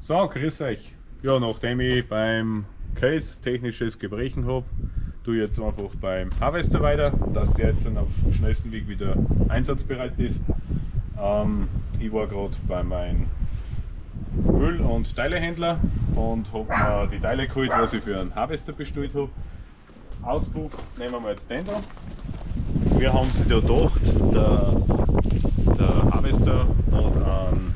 So, grüß euch. Ja, nachdem ich beim Case technisches Gebrechen habe, tue ich jetzt einfach beim Harvester weiter, dass der jetzt auf schnellsten Weg wieder einsatzbereit ist. Ähm, ich war gerade bei meinem Öl- und Teilehändler und habe mir die Teile geholt, was ich für einen Harvester bestellt habe. Auspuff nehmen wir jetzt den da. Wir haben sich da gedacht, der, der Harvester hat einen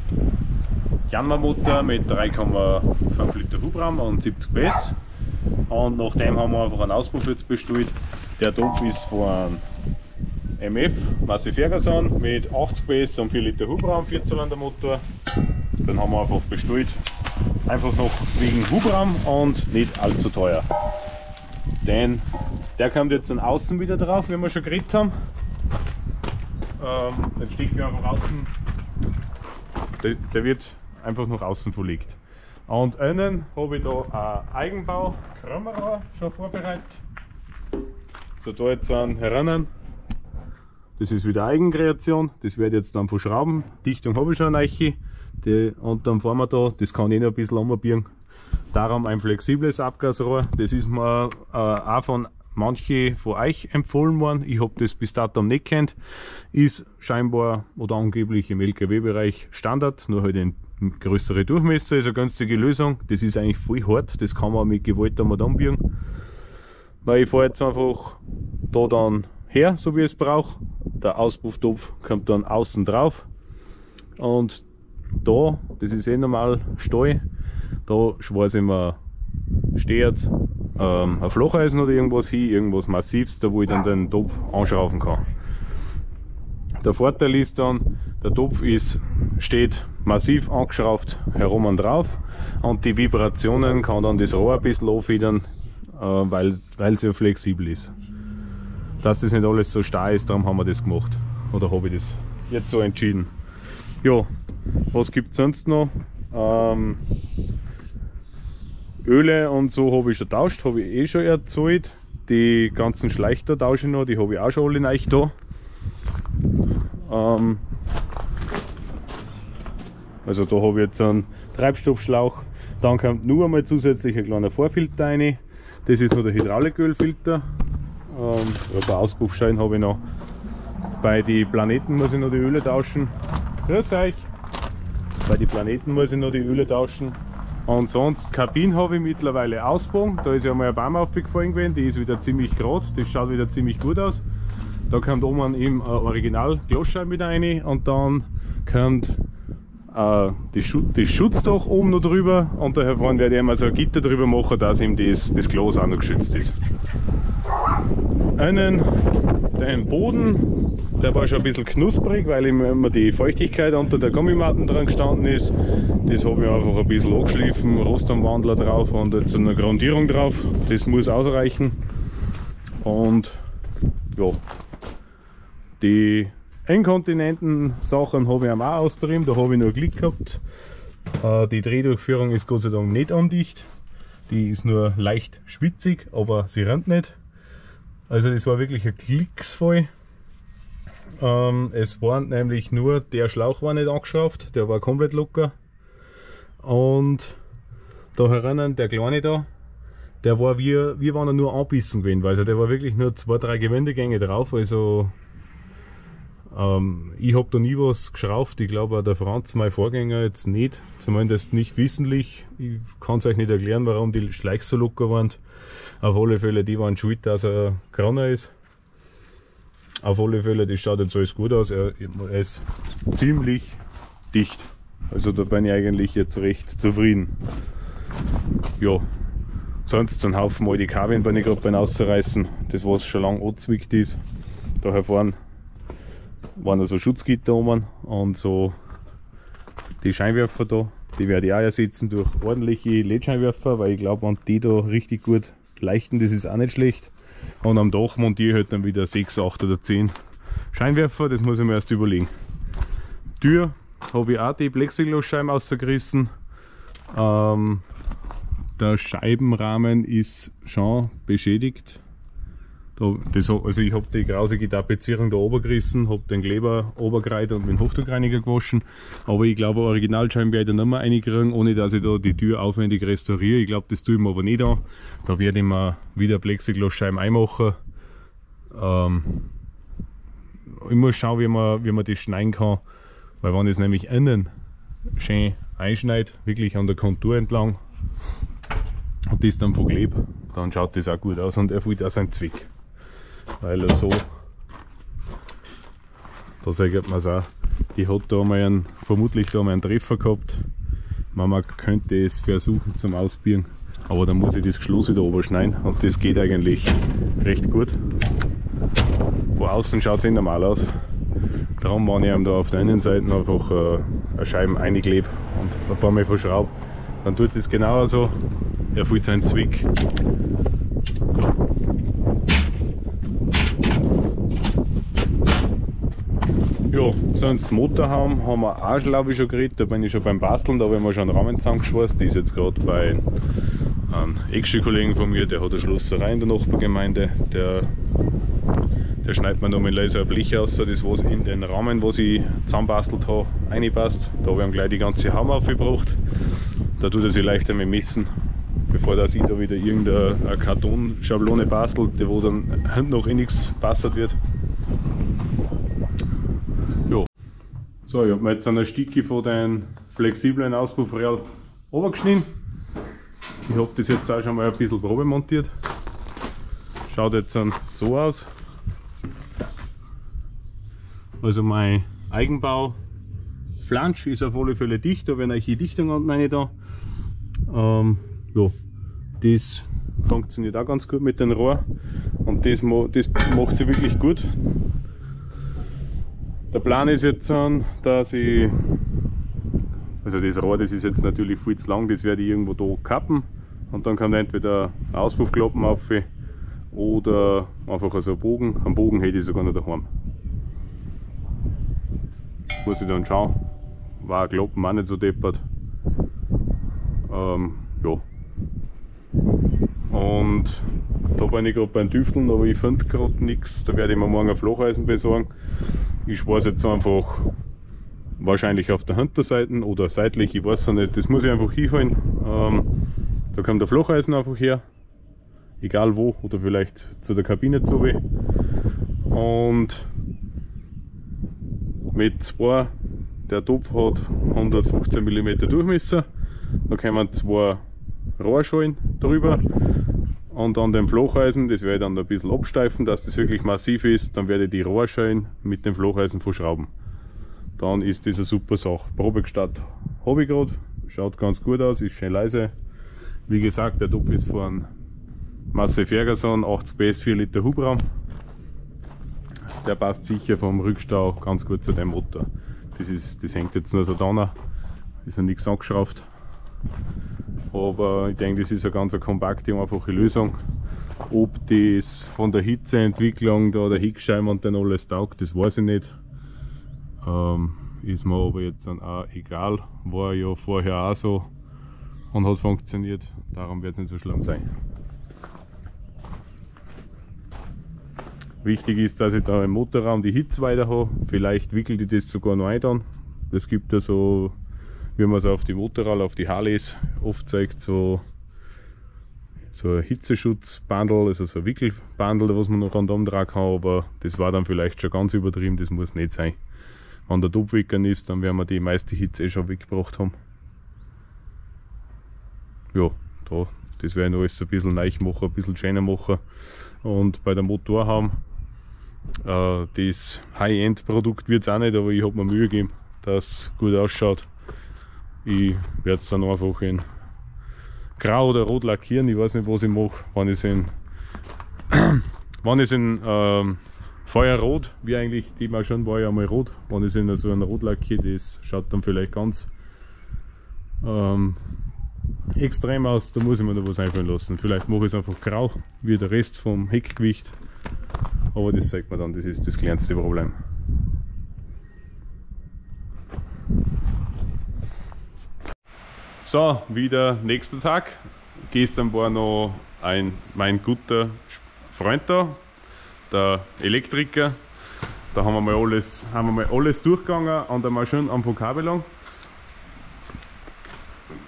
Janma-Motor mit 3,5 Liter Hubraum und 70 PS. Und nachdem haben wir einfach einen Auspuff jetzt bestellt. Der Topf ist von MF Massey Ferguson mit 80 PS und 4 Liter Hubraum, 4 Zylinder Motor. Dann haben wir einfach bestellt. Einfach noch wegen Hubraum und nicht allzu teuer. Denn der kommt jetzt dann außen wieder drauf, wie wir schon geredet haben. Ähm, den stecken wir einfach außen. Der, der wird einfach nach außen verlegt. Und innen habe ich da ein Eigenbau Kamera schon vorbereitet. So da jetzt an herinnen. Das ist wieder Eigenkreation. Das werde ich jetzt dann verschrauben. Dichtung habe ich schon eine. Die, und dann fahren wir da, das kann ich noch ein bisschen umbiegen. Darum ein flexibles Abgasrohr. Das ist mir äh, auch von manche von euch empfohlen worden. Ich habe das bis dato nicht kennt. Ist scheinbar oder angeblich im LKW-Bereich Standard, nur halt in größere Durchmesser, ist eine günstige Lösung. Das ist eigentlich voll hart, das kann man mit Gewalt einmal anbiegen. Weil ich fahre jetzt einfach da dann her, so wie ich es brauche. Der Auspufftopf kommt dann außen drauf. Und da, das ist eh normal Stall, da schweiße ich mir Stehrt ähm, ein Flocheisen oder irgendwas hin, irgendwas Massives, da wo ich dann den Topf anschrauben kann. Der Vorteil ist dann, der Topf ist, steht massiv angeschraubt herum und drauf und die Vibrationen kann dann das Rohr ein bisschen anfedern, äh, weil es ja flexibel ist. Dass das nicht alles so starr ist, darum haben wir das gemacht. Oder habe ich das jetzt so entschieden. Ja, was gibt es sonst noch? Ähm, Öle und so habe ich schon tauscht, habe ich eh schon erzählt. Die ganzen Schleichter tausche ich noch, die habe ich auch schon alle neu da. Ähm, also da habe ich jetzt einen Treibstoffschlauch. Dann kommt nur einmal zusätzlich ein kleiner Vorfilter rein. Das ist noch der Hydraulikölfilter. Ähm, ein paar Auspuffschein habe ich noch. Bei den Planeten muss ich noch die Öle tauschen. Grüß euch! Bei den Planeten muss ich noch die Öle tauschen. Und sonst, Kabine habe ich mittlerweile ausgebaut. Da ist ja mal ein Baum aufgefallen gewesen, die ist wieder ziemlich gerade. Das schaut wieder ziemlich gut aus. Da kommt oben im äh, Original Glasscheibe mit rein und dann kommt äh, das, Schu Schutzdach oben noch drüber und daher vorne werde ich einmal so ein Gitter drüber machen, dass ihm das, das Glas auch noch geschützt ist. Einen, den Boden, der war schon ein bisschen knusprig, weil immer die Feuchtigkeit unter der Gummimatten dran gestanden ist. Das habe ich einfach ein bisschen angeschliffen, Rostumwandler drauf und jetzt eine Grundierung drauf. Das muss ausreichen. Und ja, die Inkontinenten-Sachen habe ich auch austrieben, da habe ich noch Glück gehabt. Äh, die Drehdurchführung ist Gott sei Dank nicht undicht. Die ist nur leicht schwitzig, aber sie rennt nicht. Also das war wirklich ein Klicksfall. Ähm, es war nämlich nur, der Schlauch war nicht angeschraubt, der war komplett locker. Und da herinnen, der kleine da, der war wie, wie wenn er nur anbissen gewesen, also der war wirklich nur zwei, drei Gewendegänge drauf, also ähm, ich habe da nie was geschraubt. Ich glaube, der Franz, mein Vorgänger, jetzt nicht. Zumindest nicht wissentlich. Ich kann es euch nicht erklären, warum die Schleich so locker waren. Auf alle Fälle, die waren schuld, dass er Granner ist. Auf alle Fälle, das schaut jetzt alles gut aus. Er, ist ziemlich dicht. Also da bin ich eigentlich jetzt recht zufrieden. Ja, sonst ein Haufen alte Kabeln bin ich gerade beim Ausreißen. Das was schon lange angezwickt ist. Daher fahren waren da so Schutzgitter oben und so die Scheinwerfer da, die werde ich auch ersetzen durch ordentliche LED-Scheinwerfer, weil ich glaube, wenn die da richtig gut leichten, das ist auch nicht schlecht. Und am Dach montiere ich halt dann wieder 6, 8 oder 10 Scheinwerfer, das muss ich mir erst überlegen. Tür habe ich auch die Plexiglasscheiben ausgerissen. Ähm, der Scheibenrahmen ist schon beschädigt. Da, das, also ich habe die grausige Tapezierung da oben gerissen, habe den Kleber obergereiht und mit dem Hochdruckreiniger gewaschen. Aber ich glaube, Originalscheiben werde ich nicht mehr reinkriegen, ohne dass ich da die Tür aufwendig restauriere. Ich glaube, das tue ich mir aber nicht an. Da werde ich mir wieder Plexiglasscheiben einmachen. Ähm, ich muss schauen, wie man, wie man das schneiden kann. Weil wenn es nämlich innen schön einschneide, wirklich an der Kontur entlang, und das dann verklebe, dann schaut das auch gut aus und er fühlt auch seinen Zweck. Weil so, da sagt man es auch, die hat da mal einen, vermutlich da mal einen Treffer gehabt. Man könnte es versuchen zum Ausbiegen, aber dann muss ich das Geschloss wieder oberschneiden und das geht eigentlich recht gut. Von außen schaut es eh normal aus. Darum, wenn ich ihm da auf der einen Seite einfach äh, eine Scheibe einklebe und ein paar Mal verschraube, dann tut es genauer so. Er fühlt seinen Zwick. Ja, sonst Motorhaum haben wir auch glaube ich schon geredet, da bin ich schon beim Basteln, da haben wir schon einen Rahmen zusammengeschweißt, die ist jetzt gerade bei einem Ex-Kollegen von mir, der hat eine Schlosserei in der Nachbargemeinde, der der schneidet man noch mit Laser ein Blech aus, das was in den Rahmen, was ich zusammenbastelt habe, reinpasst. Da habe ich gleich die ganze Hammer aufgebracht. Da tut er sich leichter mit messen, bevor dass ich da wieder irgendeine Kartonschablone bastelt, wo dann noch in nichts passert wird. Ja. So, ich habe mir jetzt eine Stücke von den flexiblen Auspuffreal runtergeschnitten. Ich habe das jetzt auch schon mal ein bisschen Probe montiert. Schaut jetzt so aus. Also mein Eigenbau Flansch ist auf alle Fälle dicht, da werden euch die Dichtung unten rein da. Ähm, ja, das funktioniert auch ganz gut mit dem Rohr und das, das macht sie wirklich gut. Der Plan ist jetzt, dass ich, also das Rohr, das ist jetzt natürlich viel zu lang, das werde ich irgendwo da kappen und dann kann entweder Auspuffklappen auf oder einfach so ein Bogen. Am Bogen hätte ich sogar noch daheim muss ich dann schauen. War Kloppen auch nicht so deppert. Ähm, ja. Und da bin ich gerade beim Tüfteln, aber ich finde gerade nichts. Da werde ich mir morgen ein Flocheisen besorgen. Ich es jetzt einfach wahrscheinlich auf der Hinterseite oder seitlich, ich weiß es nicht. Das muss ich einfach hinholen. Ähm, da kommt der Flocheisen einfach her. Egal wo oder vielleicht zu der Kabine zu. Und mit zwei, der Topf hat 115 mm Durchmesser, da kommen zwei Rohrschalen drüber und an dem Flocheisen, das werde ich dann ein bisschen absteifen, dass das wirklich massiv ist, dann werde ich die Rohrschalen mit dem Flocheisen verschrauben. Dann ist das eine super Sache. Probegestartet habe ich gerade, schaut ganz gut aus, ist schön leise. Wie gesagt, der Topf ist von Masse Ferguson, 80 PS, 4 Liter Hubraum der passt sicher vom Rückstau ganz gut zu dem Motor. Das, ist, das hängt jetzt nur so da, ist ja nichts angeschraubt. Aber ich denke, das ist eine ganz kompakte, einfache Lösung. Ob das von der Hitzeentwicklung da der Hickscheibe und dann alles taugt, das weiß ich nicht. Ähm, ist mir aber jetzt auch egal. War ja vorher auch so und hat funktioniert. Darum wird es nicht so schlimm sein. Wichtig ist, dass ich da im Motorraum die Hitze weiter habe. Vielleicht wickelt ich das sogar noch ein dann. Es gibt ja so, wie man es auf die Motorrad, auf die Harleys oft zeigt, so, so ein Hitzeschutzbandel, also so ein Wickelbandel, was man noch an dem tragen kann, aber das war dann vielleicht schon ganz übertrieben, das muss nicht sein. Wenn der Topfwickern ist, dann werden wir die meiste Hitze eh schon weggebracht haben. Ja, da, das werde ich alles ein bisschen neu machen, ein bisschen schöner machen. Und bei der Motorhaum äh, das High-End-Produkt wird es auch nicht, aber ich habe mir Mühe gegeben, dass es gut ausschaut. Ich werde es dann einfach in grau oder rot lackieren. Ich weiß nicht, was ich mache. Wenn ich es in, wenn ich in ähm, Feuerrot, wie eigentlich die mal schon war ja mal rot, wenn es in so ein Rot lackiere, das schaut dann vielleicht ganz ähm, extrem aus. Da muss ich mir noch was einfallen lassen. Vielleicht mache ich es einfach grau, wie der Rest vom Heckgewicht. Aber das sagt man dann, das ist das kleinste Problem. So, wieder nächster Tag. Gestern war noch ein, mein guter Freund da, der Elektriker. Da haben wir mal alles, haben wir mal alles durchgegangen an der Maschine am Kabel lang.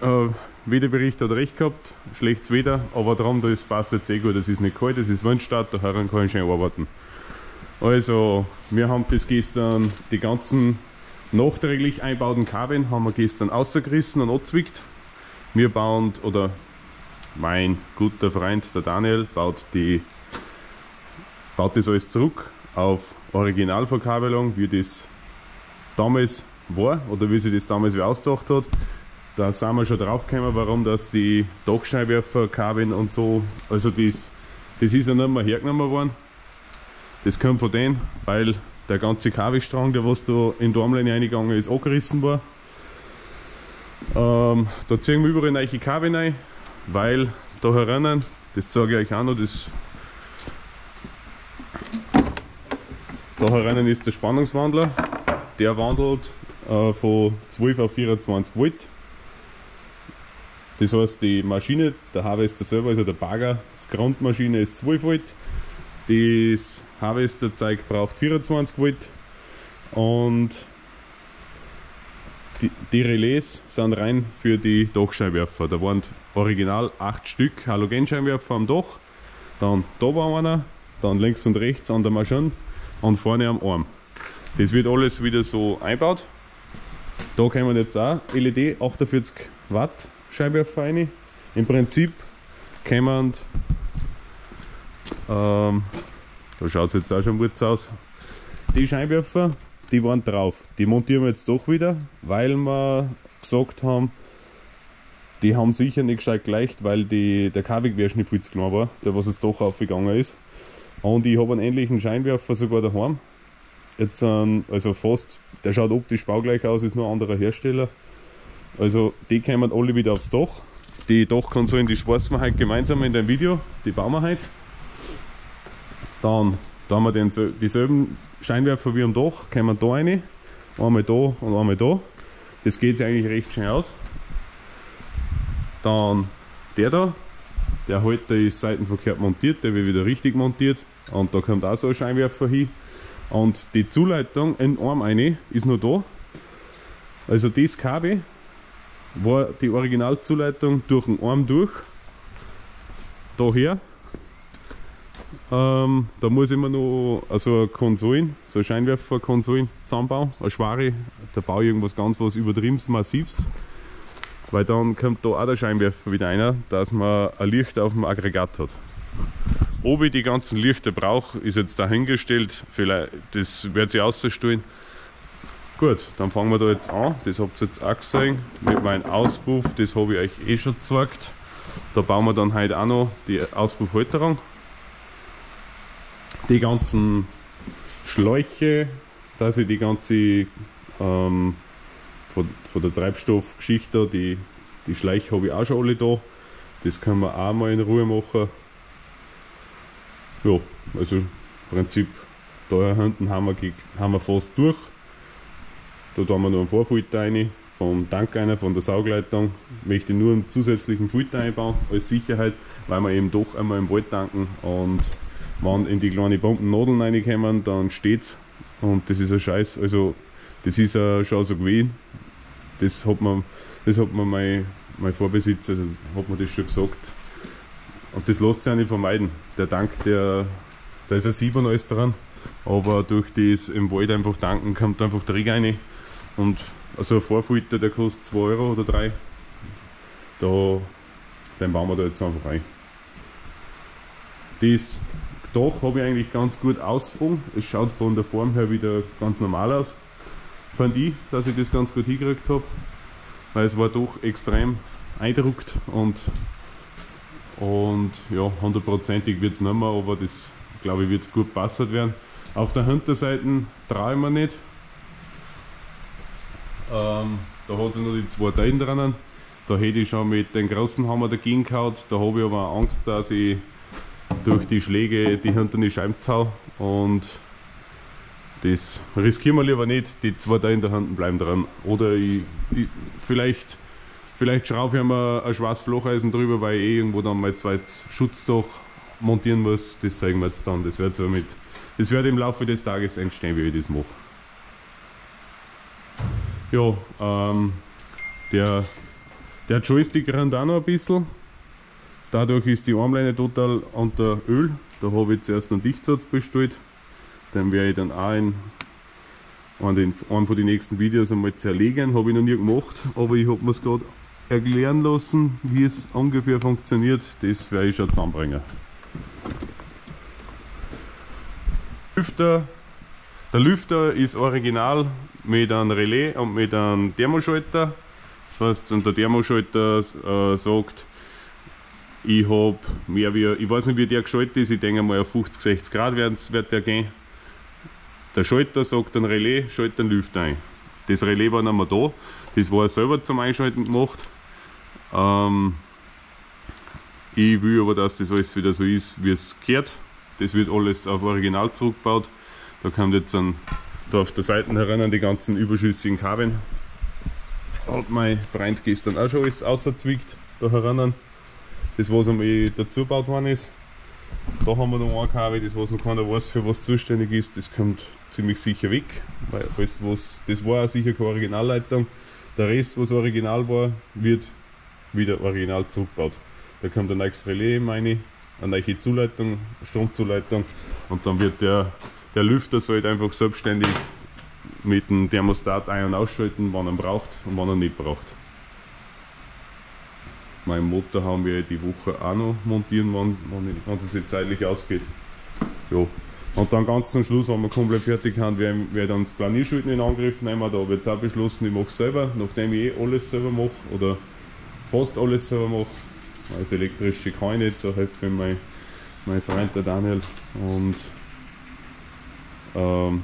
Äh, Wetterbericht hat recht gehabt, schlechtes Wetter, aber darum, das passt jetzt eh gut, es ist nicht kalt, es ist Windstadt, da kann ich schön arbeiten. Also, wir haben das gestern, die ganzen nachträglich einbauten Kabeln haben wir gestern ausgerissen und angezwickt. Wir bauen, oder mein guter Freund, der Daniel, baut, die, baut das alles zurück auf Originalverkabelung, wie das damals war oder wie sie das damals ausgedacht hat. Da sind wir schon drauf gekommen, warum das die Dachscheinwerferkabeln und so, also das, das ist ja nicht mehr hergenommen worden. Das kommt von denen, weil der ganze Kabelstrang, der was da in die Armleine eingegangen ist, angerissen war. Ähm, da ziehen wir überall neue Kabel rein, weil da herinnen, das zeige ich euch auch noch, das da herinnen ist der Spannungswandler, der wandelt äh, von 12 auf 24 Volt. Das heißt, die Maschine, der Harvester selber, also der Bagger, das Grundmaschine ist 12 Volt, das Harvester-Zeug braucht 24 Volt. Und die, die, Relais sind rein für die Dachscheinwerfer. Da waren original 8 Stück Halogenscheinwerfer am Dach. Dann da war einer, dann links und rechts an der Maschine und vorne am Arm. Das wird alles wieder so einbaut. Da kommen jetzt auch LED 48 Watt Scheinwerfer rein. Im Prinzip kommen, ähm, da schaut es jetzt auch schon gut aus, die Scheinwerfer, die waren drauf. Die montieren wir jetzt doch wieder, weil wir gesagt haben, die haben sicher nicht gescheit geleicht, weil die, der Kabelquerschnitt viel zu klein war, der was jetzt doch aufgegangen ist. Und ich habe einen ähnlichen Scheinwerfer sogar daheim. Jetzt, also fast, der schaut optisch baugleich aus, ist nur ein anderer Hersteller. Also die kommen alle wieder aufs Dach. Die Dachkonsolen, die schwarzen wir heute gemeinsam in dem Video, die bauen wir heute. Dann, da haben wir den, dieselben Scheinwerfer wie am Dach, kommen da rein. Einmal da und einmal da. Das geht sich eigentlich recht schnell aus. Dann der da, der Halter ist seitenverkehrt montiert, der wird wieder richtig montiert. Und da kommt auch so ein Scheinwerfer hin. Und die Zuleitung in Arm eine ist nur da. Also das Kabel war die Originalzuleitung durch den Arm durch. Daher. Ähm, da muss ich mir noch also Konsolen, so Scheinwerferkonsolen zusammenbauen. Eine schwere, da baue ich irgendwas ganz was übertriebenes, massives. Weil dann kommt da auch der Scheinwerfer wieder einer, dass man ein Licht auf dem Aggregat hat. Ob ich die ganzen Lichter brauche, ist jetzt dahingestellt. Vielleicht, das wird sich ausstellen. Gut, dann fangen wir da jetzt an. Das habt ihr jetzt auch gesehen mit meinem Auspuff. Das habe ich euch eh schon gezeigt. Da bauen wir dann heute auch noch die Auspuffhalterung. Die ganzen Schläuche, dass ich die ganze ähm, von, von der Treibstoffgeschichte, die, die Schläuche habe ich auch schon alle da. Das können wir auch mal in Ruhe machen. Ja, also im Prinzip da hinten haben wir, haben wir fast durch. Da tun wir noch einen Vorfilter rein, vom Tank einer, von der Saugleitung. Möchte nur einen zusätzlichen Filter einbauen als Sicherheit, weil wir eben doch einmal im Wald tanken und wenn in die kleinen Pumpen Nadeln reinkommen, dann steht's und das ist ein Scheiß. Also das ist schon so gewesen. Das hat man, das hat man mein, mein Vorbesitzer, also hat mir das schon gesagt. Und das lässt sich auch nicht vermeiden. Der Tank, der, da ist ein Sieb und alles dran. Aber durch das im Wald einfach tanken kommt einfach Dreck rein. Und also ein Vorfilter, der kostet 2 Euro oder 3. Da, den bauen wir da jetzt einfach rein. Das Dach habe ich eigentlich ganz gut ausgebaut. Es schaut von der Form her wieder ganz normal aus. Fand ich, dass ich das ganz gut hingekriegt habe. Weil es war doch extrem eindruckt und und ja, hundertprozentig wird es nicht mehr, aber das glaube ich wird gut passert werden. Auf der Hinterseite traue ich mir nicht. Ähm, da hat es nur die zwei Teile drinnen. Da hätte ich schon mit dem großen Hammer dagegen gehauen. Da habe ich aber Angst, dass ich durch die Schläge die hinter Scheibe zau. Und das riskieren wir lieber nicht. Die zwei Teile in der Hand bleiben dran. Oder ich, ich vielleicht Vielleicht schraube ich mal ein schwarzes Flocheisen drüber, weil ich eh irgendwo dann mein zweites Schutzdach montieren muss. Das zeigen wir jetzt dann. Das wird so mit Es wird im Laufe des Tages entstehen, wie ich das mache. Ja, ähm, der, der Joystick rennt auch noch ein bisschen. Dadurch ist die Armleine total unter Öl. Da habe ich zuerst einen Dichtsatz bestellt. Den werde ich dann auch in einem von den nächsten Videos einmal zerlegen. Habe ich noch nie gemacht, aber ich habe mir es gerade erklären lassen, wie es ungefähr funktioniert. Das werde ich schon zusammenbringen. Lüfter. Der Lüfter ist original mit einem Relais und mit einem Thermoschalter. Das heißt, und der Thermoschalter äh, sagt, ich habe mehr wie, ich weiß nicht wie der geschaltet ist, ich denke mal auf 50, 60 Grad wird der gehen. Der Schalter sagt ein Relais, schaltet den Lüfter ein. Das Relais war nicht mehr da, das war selber zum Einschalten gemacht. Ähm, ich will aber, dass das alles wieder so ist, wie es gehört. Das wird alles auf Original zurückgebaut. Da kommt jetzt ein, da auf der Seite heran die ganzen überschüssigen Kabel. Hat mein Freund gestern auch schon alles außerzwickt da heran das was einmal dazu gebaut worden ist. Da haben wir noch KW, das was noch keiner weiß, für was zuständig ist, das kommt ziemlich sicher weg, weil alles, was, das war sicher keine Originalleitung. Der Rest, was original war, wird wieder original zurückgebaut. Da kommt ein neues Relais meine, eine neue Zuleitung, Stromzuleitung und dann wird der, der Lüfter halt einfach selbstständig mit dem Thermostat ein- und ausschalten, wann er braucht und wann er nicht braucht. Mein Motor haben wir die Woche auch noch montieren, wann, es jetzt zeitlich ausgeht. Ja. Und dann ganz zum Schluss, wenn wir komplett fertig haben, werden wir dann das Planierschulden in Angriff nehmen. Da habe ich jetzt auch beschlossen, ich mache es selber, nachdem ich eh alles selber mache oder fast alles selber mache. Das elektrische kann ich nicht, da hilft mir mein, mein Freund der Daniel. Und ähm,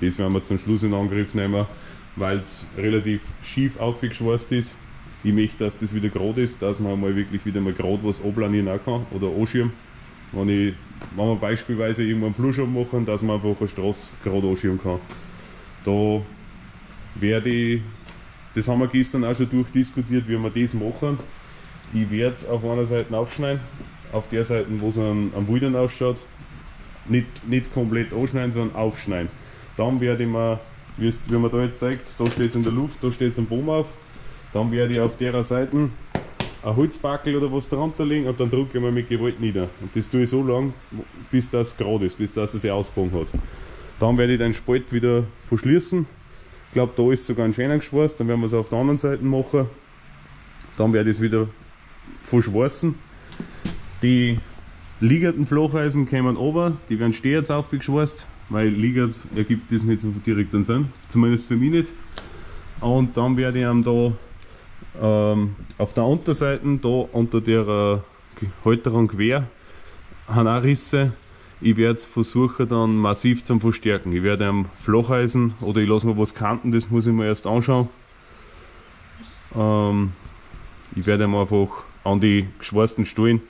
das werden wir zum Schluss in Angriff nehmen, weil es relativ schief aufgeschweißt ist ich möchte, dass das wieder gerade ist, dass man mal wirklich wieder mal gerade was ablanieren kann oder anschirmen. Wenn, ich, wenn wir beispielsweise irgendwann einen Fluss machen, dass man einfach eine Straße gerade anschirmen kann. Da werde ich, das haben wir gestern auch schon durchdiskutiert, wie wir das machen. Ich werde es auf einer Seite aufschneiden, auf der Seite, wo es am, am Wildern ausschaut, nicht, nicht komplett anschneiden, sondern aufschneiden. Dann werde ich mir, wie, wie man da jetzt zeigt, da steht es in der Luft, da steht es am Baum auf, dann werde ich auf der Seite ein Holzbackel oder was drunter legen und dann drücke ich mal mit Gewalt nieder. Und das tue ich so lange, bis das gerade ist, bis das sich ausgebaut hat. Dann werde ich den Spalt wieder verschließen. Ich glaube, da ist sogar ein schöner geschweißt. Dann werden wir es auf der anderen Seite machen. Dann werde ich es wieder verschweißen. Die liegenden Flacheisen kommen runter, die werden stehend aufgeschweißt, weil liegend ergibt das nicht so direkt einen Sinn, zumindest für mich nicht. Und dann werde ich ihm da ähm, auf der Unterseite, da unter der äh, Halterung quer, haben auch Risse. Ich werde versuchen dann massiv zu verstärken. Ich werde am Flacheisen oder ich lasse mir was kanten, das muss ich mir erst anschauen. Ähm, ich werde ihm einfach an die geschweißten Stollen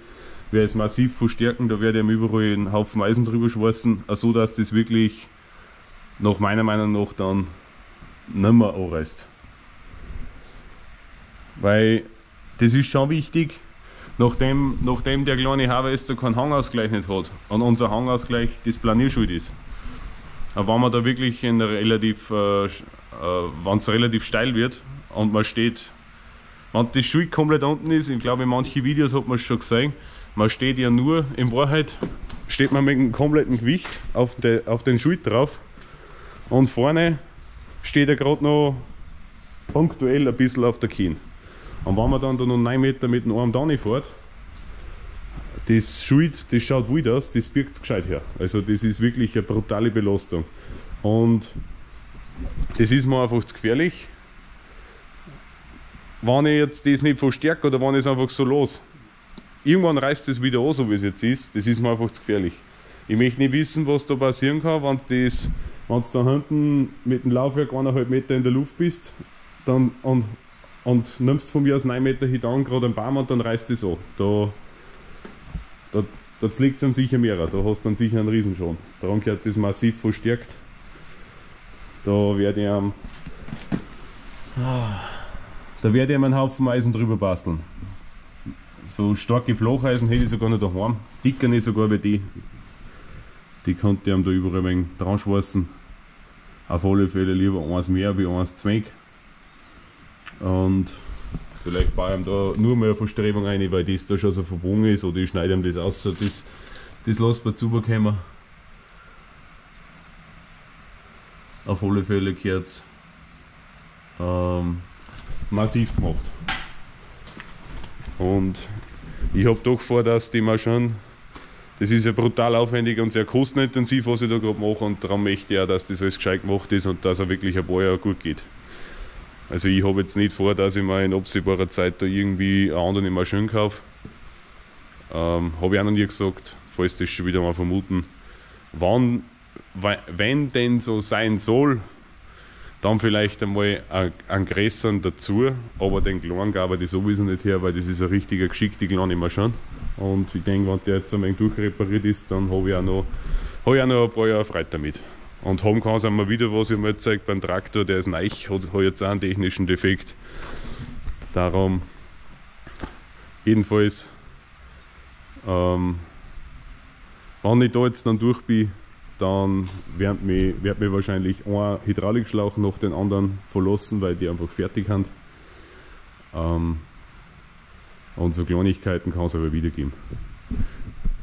werde es massiv verstärken, da werde ich ihm überall einen Haufen Eisen drüber schweißen, so dass das wirklich nach meiner Meinung nach dann nicht mehr anreißt. Weil das ist schon wichtig, nachdem, nachdem der kleine Harvester keinen Hangausgleich nicht hat und unser Hangausgleich das Planierschuld ist. Aber wenn man da wirklich in relativ, äh, äh, wenn es relativ steil wird und man steht, wenn das Schild komplett unten ist, ich glaube in manchen Videos hat man es schon gesehen, man steht ja nur, in Wahrheit steht man mit dem kompletten Gewicht auf, de, auf den Schild drauf und vorne steht er gerade noch punktuell ein bisschen auf der Kien. Und wenn man dann da noch 9 Meter mit dem Arm da fährt, das Schild, das schaut wild aus, das birgt es gescheit her. Also das ist wirklich eine brutale Belastung. Und das ist mir einfach zu gefährlich. Wenn ich jetzt das nicht verstärke oder wenn ich es einfach so los, irgendwann reißt es wieder an, so wie es jetzt ist, das ist mir einfach zu gefährlich. Ich möchte nicht wissen, was da passieren kann, wenn das du da hinten mit dem Laufwerk eineinhalb Meter in der Luft bist dann, und und nimmst von mir aus 9 Meter hinten gerade einen Baum und dann reißt es so. Da, da, da liegt es dann sicher mehr, da hast du dann sicher einen Riesen schon. Darum gehört das massiv verstärkt. Da werde ich am da werde ich einen Haufen Eisen drüber basteln. So starke Flocheisen hätte ich sogar noch daheim. Dicker nicht sogar wie die. Die konnte ich ihm da überall wenig dran schweißen. Auf alle Fälle lieber eins mehr wie eins zu Und vielleicht baue ich ihm da nur mehr Verstrebung ein, weil das da schon so verbogen ist oder ich schneide ihm das aus, so das, das lässt man zubekommen. Auf alle Fälle gehört ähm, massiv gemacht. Und ich habe doch vor, dass die mal schon, das ist ja brutal aufwendig und sehr kostenintensiv, was ich da gerade mache und darum möchte ich auch, dass das alles gescheit gemacht ist und dass er wirklich ein paar Jahre gut geht. Also ich habe jetzt nicht vor, dass ich mir in absehbarer Zeit da irgendwie eine andere Maschine kaufe. Ähm, habe ich auch noch nie gesagt, falls das schon wieder mal vermuten. Wann, wenn denn so sein soll, dann vielleicht einmal einen größeren dazu, aber den kleinen gab ich sowieso nicht her, weil das ist ein richtiger geschickter kleine Maschine. Und ich denke, wenn der jetzt ein wenig durchrepariert ist, dann habe ich, hab ich auch noch ein paar Jahre Freude damit. Und haben kann es einmal wieder, was ich mir gezeigt beim Traktor, der ist neu, hat, hat jetzt auch einen technischen Defekt. Darum, jedenfalls, ähm, wenn ich da jetzt dann durch bin, dann wird mich, wird mich wahrscheinlich ein Hydraulikschlauch nach den anderen verlassen, weil die einfach fertig haben. Ähm, und so Kleinigkeiten kann es aber wieder geben.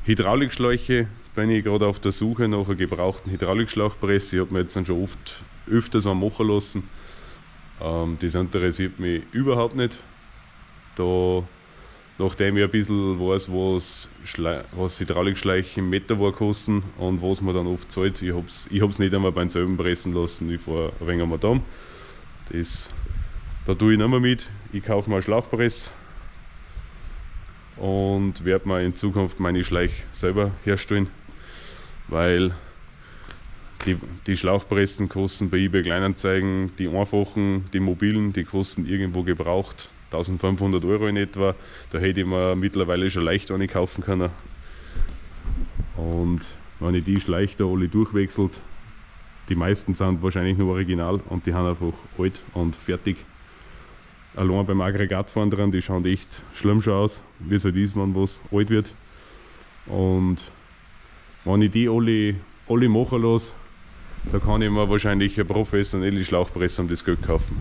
Hydraulikschläuche bin ich gerade auf der Suche nach einer gebrauchten Hydraulikschlauchpresse. Ich habe mir jetzt schon oft öfters am machen lassen. Ähm, das interessiert mich überhaupt nicht. Da nachdem ich ein bisschen weiß, was, was Hydraulikschläuche im Meter kosten und was man dann oft zahlt. Ich habe es ich nicht einmal beim selben pressen lassen, ich fahre ein wenig am Damm. Das, da tue ich nicht mehr mit. Ich kaufe mal Schlauchpress und werde mir in Zukunft meine Schläuche selber herstellen, weil die, die Schlauchpressen kosten bei eBay Kleinanzeigen, die einfachen, die mobilen, die kosten irgendwo gebraucht 1500 Euro in etwa. Da hätte ich mir mittlerweile schon leicht eine kaufen können. Und wenn ich die Schleichter alle durchwechselt, die meisten sind wahrscheinlich nur original und die haben einfach alt und fertig. Allein beim Aggregatfahren dran, die schauen echt schlimm schon aus, wie es halt ist, wenn was alt wird. Und wenn ich die alle, alle machen lasse, da kann ich mir wahrscheinlich eine professionelle Schlauchpresse um das Geld kaufen.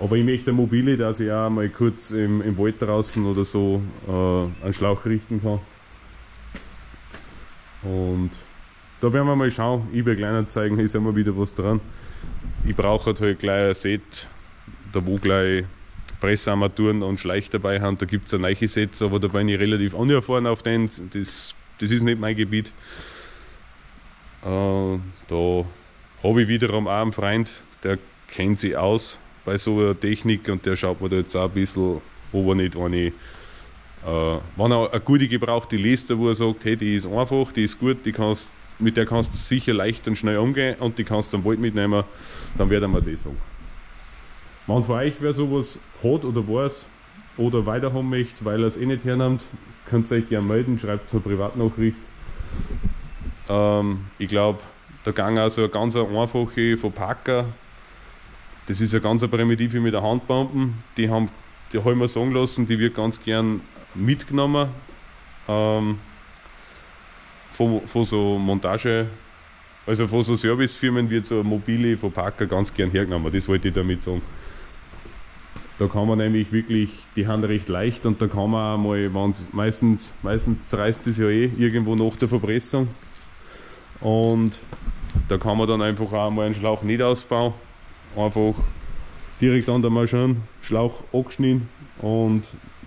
Aber ich möchte eine mobile, dass ich auch mal kurz im, im Wald draußen oder so äh, einen Schlauch richten kann. Und da werden wir mal schauen. eBay Kleinanzeigen ist immer wieder was dran. Ich brauche halt, halt gleich ein Set, da wo gleich Pressearmaturen und Schleich dabei haben. Da gibt es ein neue Set, aber da bin ich relativ unerfahren auf den. Das, das ist nicht mein Gebiet. Äh, da habe ich wiederum auch einen Freund, der kennt sich aus bei so einer Technik und der schaut mir da jetzt auch ein bisschen, ob er nicht eine, äh, wenn er eine gute gebrauchte Liste, wo er sagt, hey, die ist einfach, die ist gut, die kannst, mit der kannst du sicher leicht und schnell umgehen und die kannst du am Wald mitnehmen, dann werden wir es eh sagen. Wenn von euch wer sowas hat oder weiß oder weiter haben möchte, weil er es eh nicht hernimmt, könnt ihr euch gerne melden, schreibt eine Privatnachricht. Ähm, ich glaube, da ging auch so eine ganz einfache Verpacker das ist ja ganz eine primitive mit der Handpumpen. Die haben, die habe ich mir sagen lassen, die wird ganz gern mitgenommen ähm, von, von so Montage, also von so Servicefirmen wird so eine mobile Verpacker ganz gern hergenommen. Das wollte ich damit sagen. Da kann man nämlich wirklich, die haben recht leicht und da kann man auch mal, meistens, meistens zerreißt es ja eh irgendwo nach der Verpressung. Und da kann man dann einfach auch mal einen Schlauch nicht ausbauen einfach direkt an der Maschine, Schlauch angeschnitten und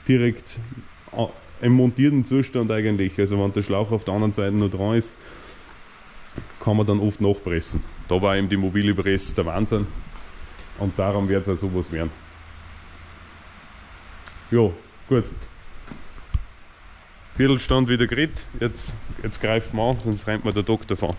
direkt im montierten Zustand eigentlich. Also wenn der Schlauch auf der anderen Seite noch dran ist, kann man dann oft nachpressen. Da war eben die mobile Presse der Wahnsinn und darum wird es auch sowas werden. Ja, gut. Viertelstand wieder geredet, jetzt, jetzt greift man an, sonst rennt mir der Doktor vor.